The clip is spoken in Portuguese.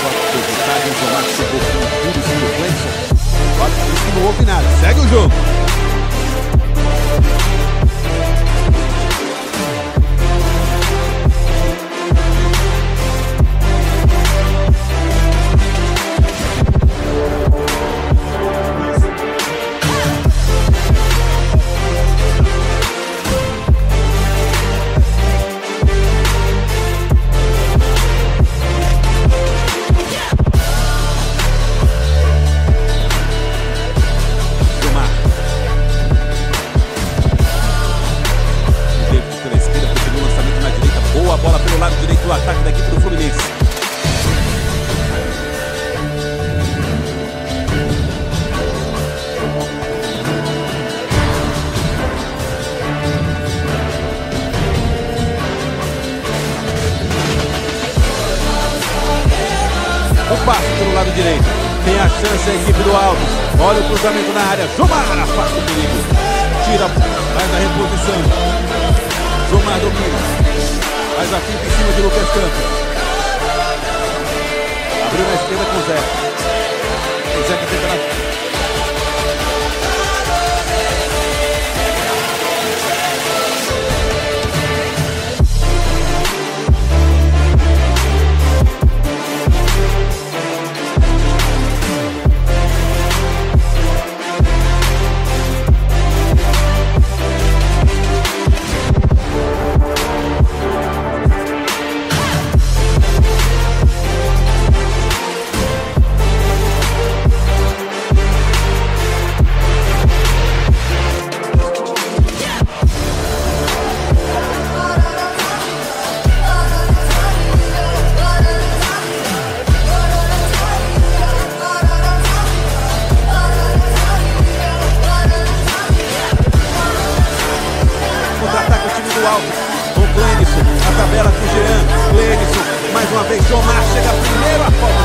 quatro desvantagens, o Max pegou com tudo, o Cleiton. Não houve nada, segue o jogo. O passe pelo lado direito. Tem a chance a equipe do Alves. Olha o cruzamento na área. Jomar afasta o perigo. Tira, faz a reposição. Jomar domina. Faz a finta em cima de Lucas Campos. Abriu na esquerda com o Zé. O Zé que tenta na... Uma vez, Jomar chega primeiro a falta.